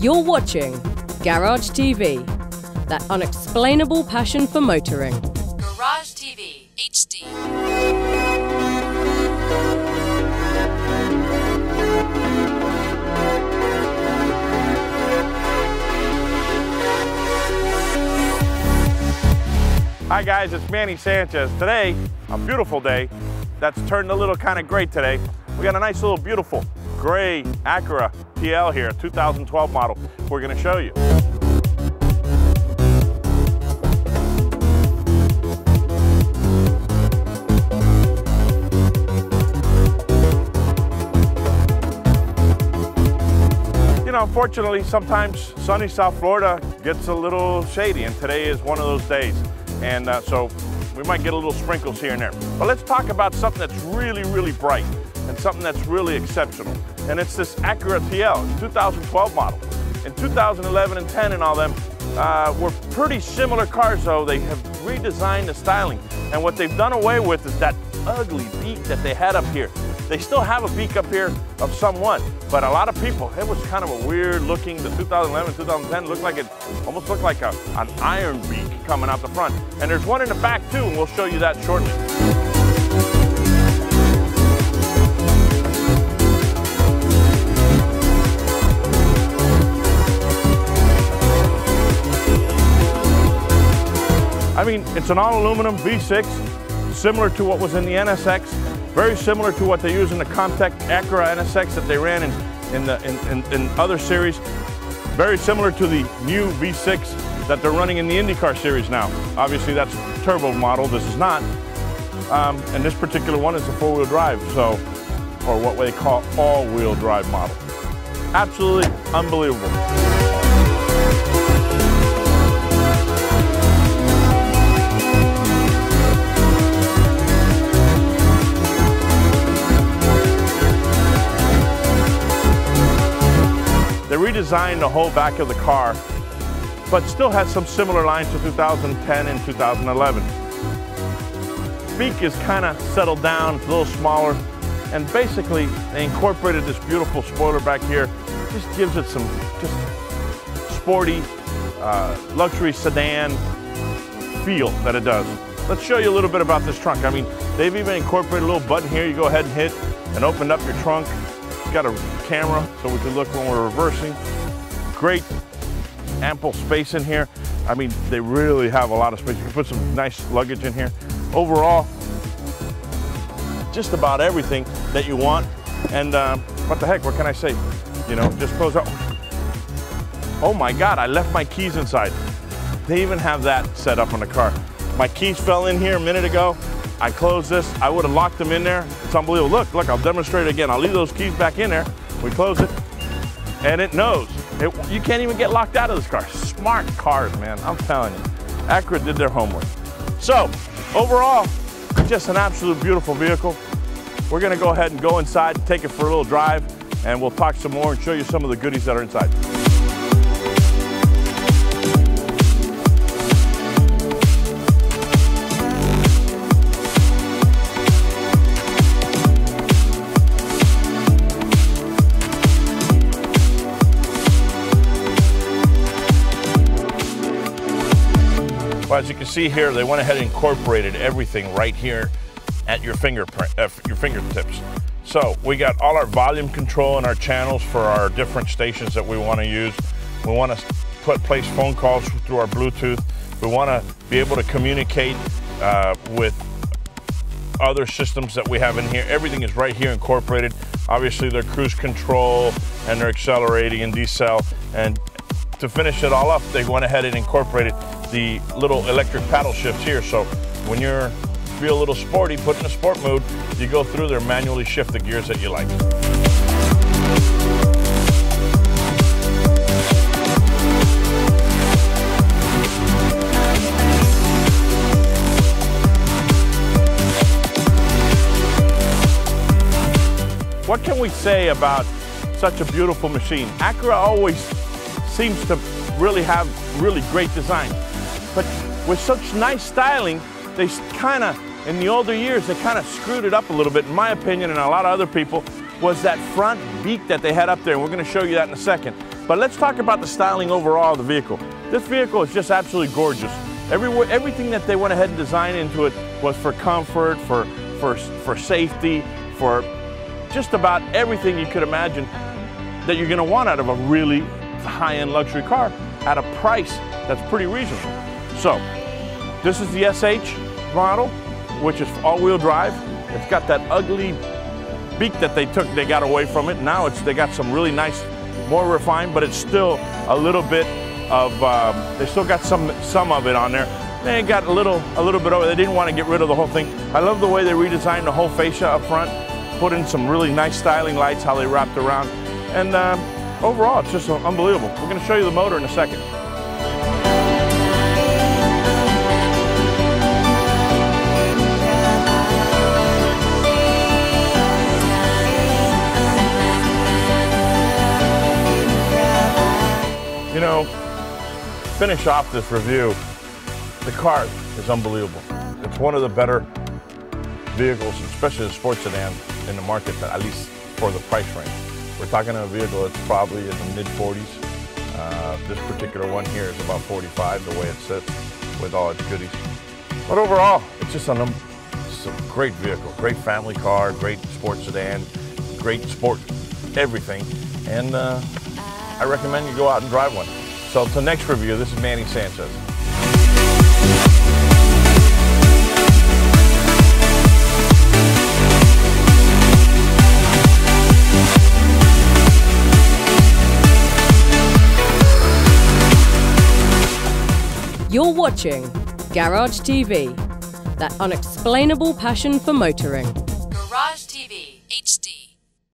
You're watching Garage TV, that unexplainable passion for motoring. Garage TV HD. Hi guys, it's Manny Sanchez. Today, a beautiful day that's turned a little kind of gray today. We got a nice little beautiful gray Acura TL here, 2012 model. We're gonna show you. You know, unfortunately, sometimes sunny South Florida gets a little shady, and today is one of those days. And uh, so we might get a little sprinkles here and there. But let's talk about something that's really, really bright and something that's really exceptional. And it's this Acura TL, 2012 model. In 2011 and 10 and all them uh, were pretty similar cars, though. They have redesigned the styling. And what they've done away with is that ugly beak that they had up here. They still have a beak up here of somewhat, but a lot of people, it was kind of a weird looking, the 2011, 2010 looked like it, almost looked like a, an iron beak coming out the front. And there's one in the back too, and we'll show you that shortly. I mean, it's an all aluminum V6, similar to what was in the NSX, very similar to what they use in the Comptech Acura NSX that they ran in, in, the, in, in, in other series. Very similar to the new V6 that they're running in the IndyCar series now. Obviously, that's turbo model. This is not. Um, and this particular one is a four-wheel drive, so, or what they call all-wheel drive model. Absolutely unbelievable. Redesigned the whole back of the car, but still has some similar lines to 2010 and 2011. Beak is kind of settled down, a little smaller, and basically they incorporated this beautiful spoiler back here. Just gives it some just sporty, uh, luxury sedan feel that it does. Let's show you a little bit about this trunk. I mean, they've even incorporated a little button here. You go ahead and hit and open up your trunk. Got a camera so we can look when we're reversing. Great ample space in here. I mean, they really have a lot of space. You can put some nice luggage in here. Overall, just about everything that you want. And um, what the heck, what can I say? You know, just close up. Oh my God, I left my keys inside. They even have that set up on the car. My keys fell in here a minute ago. I close this. I would have locked them in there. It's unbelievable. Look, look, I'll demonstrate it again. I'll leave those keys back in there. We close it, and it knows. It, you can't even get locked out of this car. Smart cars, man. I'm telling you. Acura did their homework. So, overall, just an absolute beautiful vehicle. We're gonna go ahead and go inside take it for a little drive, and we'll talk some more and show you some of the goodies that are inside. Well, as you can see here, they went ahead and incorporated everything right here at your fingerprint, uh, your fingertips. So we got all our volume control and our channels for our different stations that we want to use. We want to put place phone calls through our Bluetooth. We want to be able to communicate uh, with other systems that we have in here. Everything is right here incorporated. Obviously, their cruise control and their accelerating and decel. And to finish it all up, they went ahead and incorporated the little electric paddle shifts here. So when you're feel a little sporty, put in a sport mode, you go through there, manually shift the gears that you like. What can we say about such a beautiful machine? Acura always seems to really have really great design. But with such nice styling, they kind of, in the older years, they kind of screwed it up a little bit, in my opinion, and a lot of other people, was that front beak that they had up there. And we're going to show you that in a second. But let's talk about the styling overall of the vehicle. This vehicle is just absolutely gorgeous. Everywhere, everything that they went ahead and designed into it was for comfort, for, for, for safety, for just about everything you could imagine that you're going to want out of a really high-end luxury car at a price that's pretty reasonable. So, this is the SH model, which is all-wheel drive. It's got that ugly beak that they took, they got away from it. Now it's they got some really nice, more refined, but it's still a little bit of, um, they still got some some of it on there. They got a little a little bit it. They didn't want to get rid of the whole thing. I love the way they redesigned the whole fascia up front, put in some really nice styling lights, how they wrapped around. And um, overall, it's just unbelievable. We're going to show you the motor in a second. Finish off this review, the car is unbelievable. It's one of the better vehicles, especially the sports sedan in the market, at least for the price range. We're talking a vehicle that's probably in the mid 40s. Uh, this particular one here is about 45, the way it sits with all its goodies. But overall, it's just an, it's a great vehicle, great family car, great sports sedan, great sport, everything. And uh, I recommend you go out and drive one. So until next review, this is Manny Sanchez. You're watching Garage TV, that unexplainable passion for motoring. Garage TV HD.